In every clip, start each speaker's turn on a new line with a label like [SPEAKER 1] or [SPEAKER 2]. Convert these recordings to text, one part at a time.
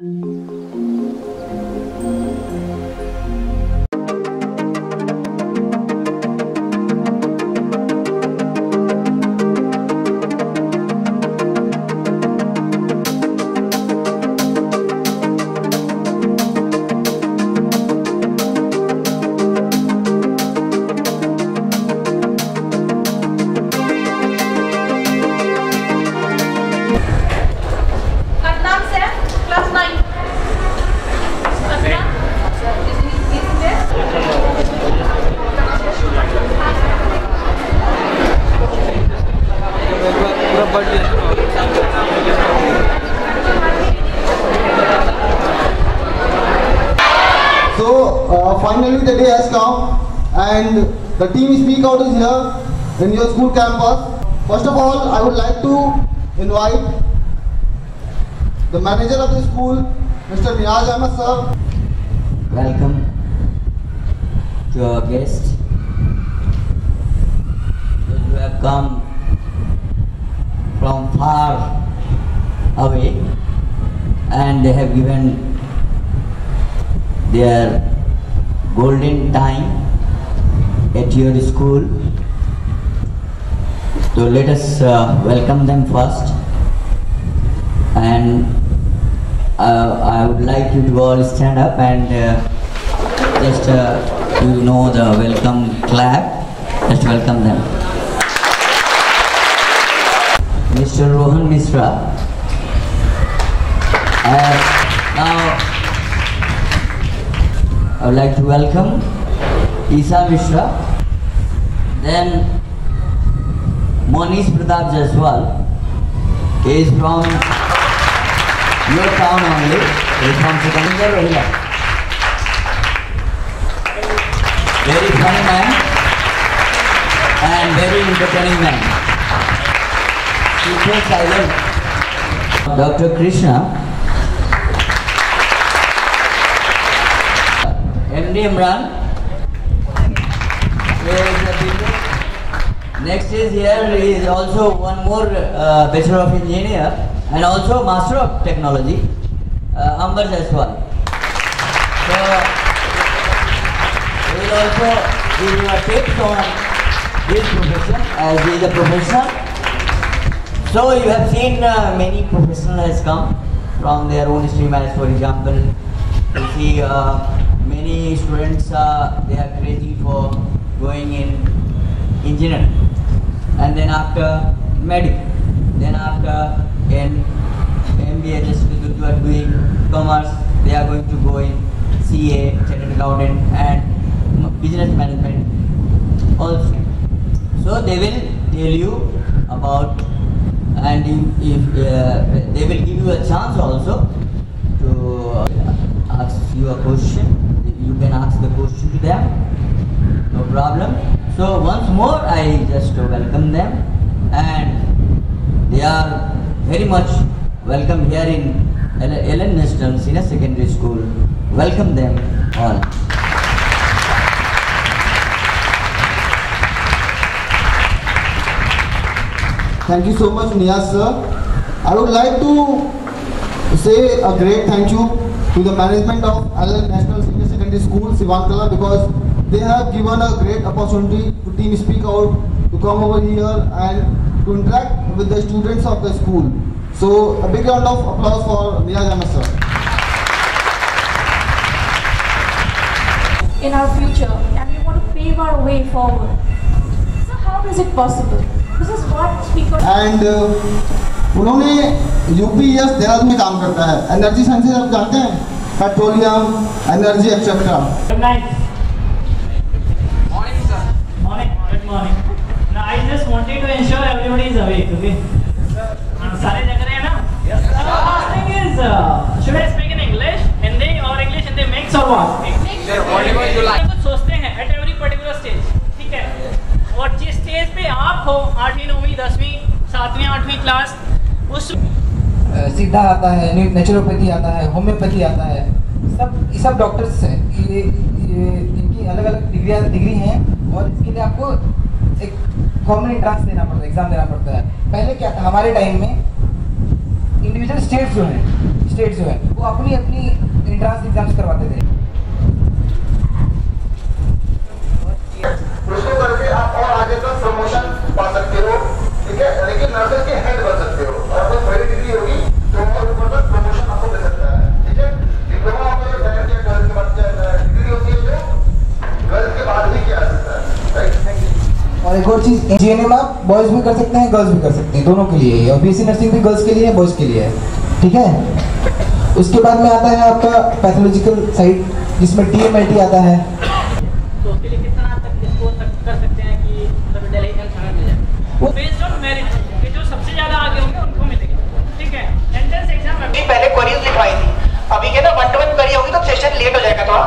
[SPEAKER 1] Música uh, finally the day has come and the team Speak Out is here in your school campus. First of all, I would like to invite the manager of the school, Mr. Niyaz Ahmed sir.
[SPEAKER 2] Welcome to our guest. Those who have come from far away and they have given their golden time at your school. So let us uh, welcome them first and uh, I would like you to all stand up and uh, just uh, you know the welcome clap. Just welcome them. Mr. Rohan Misra. Now I would like to welcome Isa Mishra. Then Monish Pratap Jaswal is from your town only. He is from Sikandar Rohila. Very funny man and very entertaining man. Keep it silent. Dr. Krishna. MD Imran. Next is here is also one more uh, Bachelor of Engineer and also Master of Technology, uh, Amber Jaiswal. So, we will also give you a tips on his profession as he is a professional. So you have seen uh, many professionals come from their own stream as for example, you see uh, many students are they are crazy for going in engineering and then after medic, then after in MBA just are doing commerce, they are going to go in CA, chartered accountant and business management also. So they will tell you about and if, if uh, they will give you a chance also to ask you a question. You can ask the question to them, no problem. So once more, I just welcome them, and they are very much welcome here in Ellen Ellen Neston Senior Secondary School. Welcome them all.
[SPEAKER 1] Thank you so much Niyaz sir. I would like to say a great thank you to the management of Allen National Secondary School, Sivankala because they have given a great opportunity to team speak out, to come over here and to interact with the students of the school. So a big round of applause for Niyaz Ahmed sir.
[SPEAKER 3] In our future, and we want to pave our way forward. So how is it possible? This is what speaker.
[SPEAKER 1] And उन्होंने UPS Dehradun में काम करता है energy sciences आप जानते हैं petroleum energy etcetera
[SPEAKER 4] सीधा आता है नेचुरोपैथी आता है होम्योपैथी आता है। सब, ये सब डॉक्टर्स हैं। ये ये, इनकी अलग अलग डिग्रियाँ डिग्री हैं और इसके लिए आपको एक कॉमन एंट्रांस देना पड़ता है एग्ज़ाम देना पड़ता है। पहले क्या था, हमारे टाइम में इंडिविजुअल स्टेट्स जो हैं स्टेट जो है, वो अपनी अपनी एंट्रांस एग्ज़ाम्स करवाते थे।
[SPEAKER 1] करके आप और आगे तक प्रमोशन पा सकते हो, ठीक है? लेकिन नर्सेज के हेड बन सकते हो और अगर बड़ी डिग्री होगी तो और ऊपर तक प्रमोशन आपको मिल सकता है ठीक है डिप्लोमा आपको जो डायरेक्ट या गर्ल्स के बाद डिग्री होती है जो गर्ल्स के बाद ही किया जा सकता है राइट थैंक यू
[SPEAKER 4] और एक और चीज़ जी एन एम आप बॉयज़ भी कर सकते हैं गर्ल्स भी कर सकते हैं दोनों के लिए है। और बी नर्सिंग भी गर्ल्स के लिए है बॉयज़ के लिए है। ठीक है? उसके बाद में आता है आपका पैथोलॉजिकल साइड जिसमें टी एम एल टी आता है।
[SPEAKER 5] तो उसके लिए कितना तक इसको तक कर सकते हैं कि मतलब दिल्ली का खाना मिल जाए? वो बेस्ड ऑन मेरिट कि जो सबसे ज़्यादा आगे होंगे उनको मिलेगी। ठीक है? एंट्रेंस एग्ज़ाम
[SPEAKER 6] अभी पहले क्वेरीज लिखवाई थी। अभी के ना वन टू वन करी होगी तो सेशन लेट हो जाएगा थोड़ा।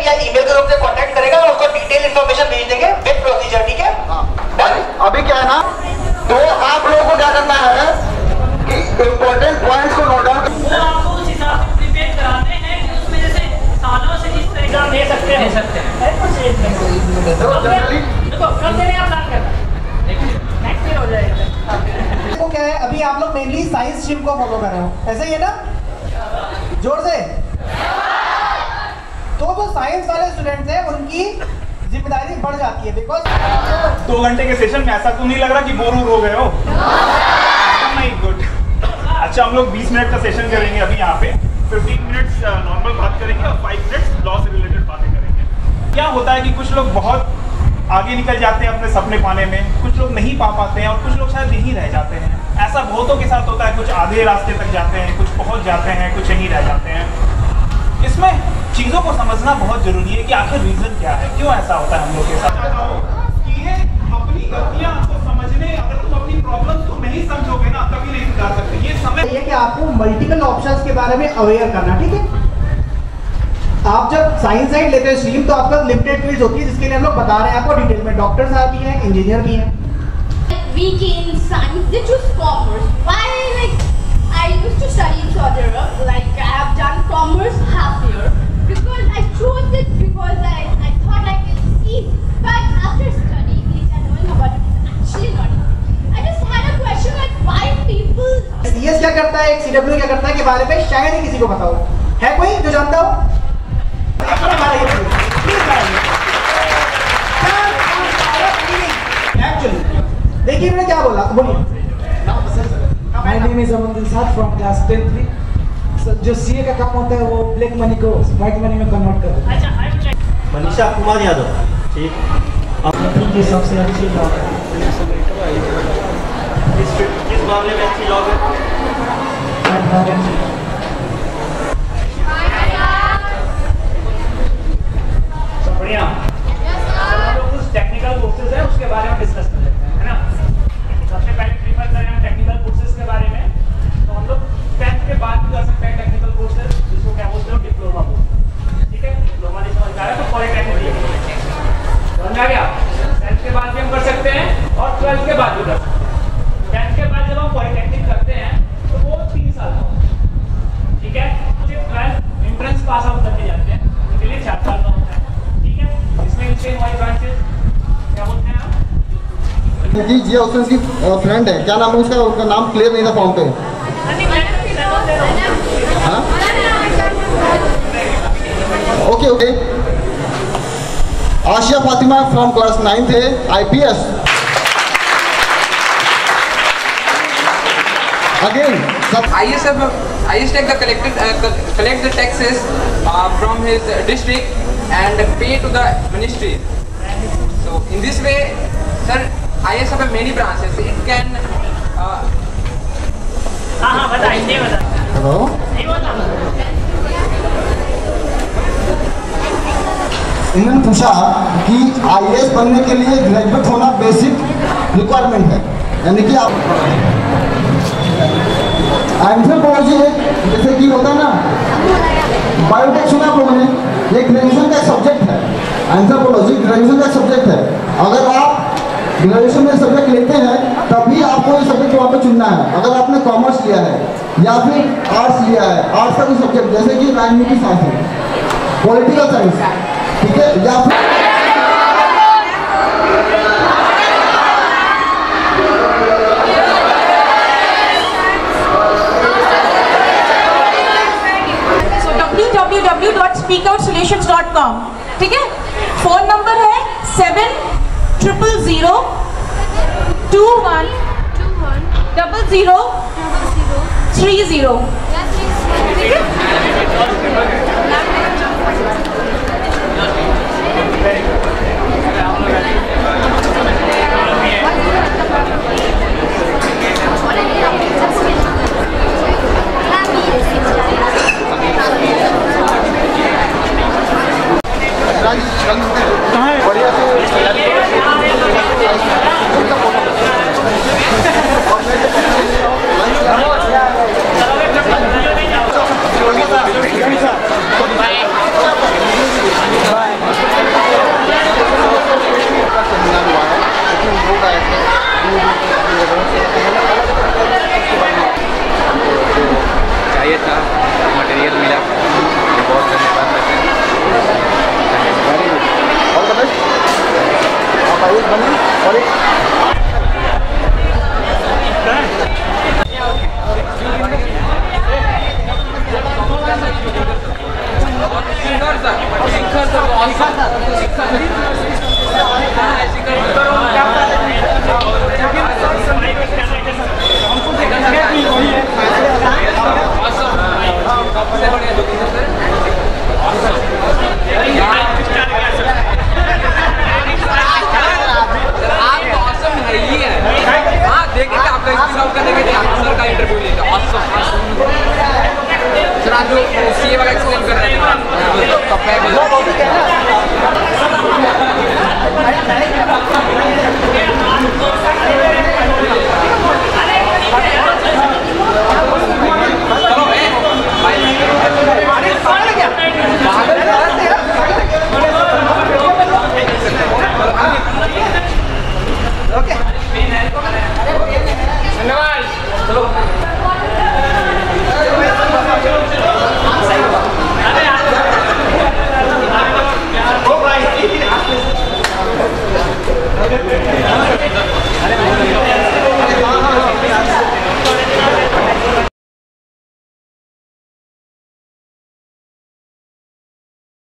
[SPEAKER 6] व्हाट्सएप या ईमेल के रूप से कांटेक्ट करेगा और उसको डिटेल इन्फॉर्मेशन भेज देंगे विद प्रोसीजर ठीक है?
[SPEAKER 1] अभी अभी क्या है ना तो आप लोगों को क्या करना है कि इम्पोर्टेंट पॉइंट्स को नोट डाउन
[SPEAKER 5] आपको उस हिसाब से प्रिपेयर कराते हैं कि उसमें जैसे सालों से जिस तरह एग्ज़ाम दे सकते हैं दे सकते हैं। कुछ एक
[SPEAKER 1] देखो जनरली
[SPEAKER 5] देखो कब देने का प्लान करना नेक्स्ट ईयर हो जाएगा।
[SPEAKER 7] क्या है अभी आप लोग मेनली साइंस स्ट्रीम को फॉलो कर रहे हो। ऐसा ही है ना ज़ोर से तो जो साइंस वाले स्टूडेंट्स हैं, उनकी ज़िम्मेदारी बढ़ जाती है बिकॉज़
[SPEAKER 8] दो घंटे के सेशन में ऐसा तो नहीं लग रहा कि बोर हो गए हो? नहीं गुड अच्छा हम लोग 20 मिनट का सेशन करेंगे अभी यहाँ पे। 15 मिनट्स नॉर्मल बात करेंगे और 5 मिनट्स लॉ से रिलेटेड बातें करेंगे। क्या होता है कि कुछ लोग बहुत आगे निकल जाते हैं अपने सपने पाने में, कुछ लोग नहीं पा पाते हैं और कुछ लोग शायद यहीं रह जाते हैं। ऐसा बहुतों के साथ होता है, कुछ आधे रास्ते तक जाते हैं, कुछ पहुँच जाते हैं, कुछ यहीं रह जाते हैं। इसमें चीज़ों को समझना बहुत ज़रूरी है कि आखिर रीज़न क्या है? क्यों ऐसा होता है हम लोग के साथ? कि ये अपनी गलतियाँ को समझने अगर तुम अपनी प्रॉब्लम को नहीं समझोगे ना कभी नहीं सुधार सकते। ये समय
[SPEAKER 7] ये कि आपको मल्टीपल ऑप्शंस के बारे में अवेयर करना ठीक है? आप जब साइंस साइड लेते हैं स्ट्रीम तो आपका लिमिटेड फ़ील्ड होती है जिसके लिए हम लोग बता रहे हैं आपको डिटेल में डॉक्टर साहब भी हैं इंजीनियर भी हैं।
[SPEAKER 9] Weak in science, they choose commerce. Why, like, I used to study in Saudi Arabia, like, I have done commerce half year, because I chose it because I, I thought like it's easy. But after studying it and knowing about it, it's actually not easy. I just had a question, like, why people
[SPEAKER 7] CS क्या करता है CW क्या करता है के बारे में शायद ही किसी को पता हो है कोई जो जानता हो देखिए मैंने क्या बोला बोलिए
[SPEAKER 10] My name is Aman Dilsad from class 10 जो सीए का काम होता है वो ब्लैक मनी को व्हाइट मनी में कन्वर्ट कर देता है।
[SPEAKER 5] अच्छा
[SPEAKER 11] मनीषा कुमार यादव। ठीक।
[SPEAKER 10] अब सबसे अच्छी बात है।
[SPEAKER 11] किस किस मामले में अच्छी
[SPEAKER 5] लोग कुछ टेक्निकल कोर्सेज है उसके बारे में कर लेते हैं है ना सबसे पहले प्रीफर करें हम टेक्निकल कोर्सेज के बारे में तो हम लोग टेंथ के बाद भी कर सकते हैं टेक्निकल कोर्सेज जिसको क्या बोलते हो डिप्लोमा कोर्स ठीक है डिप्लोमा नहीं समझ में आ रहा है तो पॉलिटेक्निक समझ में आ गया टेंथ के बाद भी हम कर सकते हैं और ट्वेल्थ के बाद भी कर सकते हैं टेंथ के बाद जब हम पॉलिटेक्निक करते हैं तो वो तीन साल का होता है ठीक है फिर ट्वेल्थ एंट्रेंस पास आउट करके जाते हैं उनके लिए चार साल का होता है ठीक है इसमें इनसे हमारी ब्रांचेस क्या बोलते हैं आप
[SPEAKER 1] जी जिया हुसैन की फ्रेंड है। क्या नाम है उसका? उनका नाम क्लियर नहीं था फॉर्म पे। हाँ? Okay okay Asiya Fatima from class ninth है आईपीएस अगेन
[SPEAKER 4] आईएसएफ का collected collect the taxes from his district and pay to the ministry so in this way sir IS have many branches. It can uh,
[SPEAKER 5] हाँ हाँ बता हिंदी में बता
[SPEAKER 1] hello
[SPEAKER 5] नहीं बोलना
[SPEAKER 1] इन्होंने पूछा कि आईएएस बनने के लिए ग्रेजुएट होना बेसिक रिक्वायरमेंट है। यानी कि आप एंथ्रोपोलॉजी एक जैसे कि होता है ना बायोटेक सुना आप लोगों ने ये ग्रेजुएशन का सब्जेक्ट है। एंथ्रोपोलॉजी ग्रेजुएशन का सब्जेक्ट है। अगर आप ग्रेजुएशन में सब्जेक्ट लेते हैं तभी आपको ये सब्जेक्ट वहाँ पे चुनना है। अगर आपने कॉमर्स लिया है, या फिर आर्ट्स लिया है आर्ट्स का भी सब्जेक्ट जैसे कि राजनीति शास्त्र पॉलिटिकल साइंस ठीक है? या फिर
[SPEAKER 3] www.speakoutsolutions.com ठीक है? फ़ोन नंबर है seven triple zero two one
[SPEAKER 12] two one double zero double zero
[SPEAKER 13] three zero. कहाँ है धन्यवाद चलो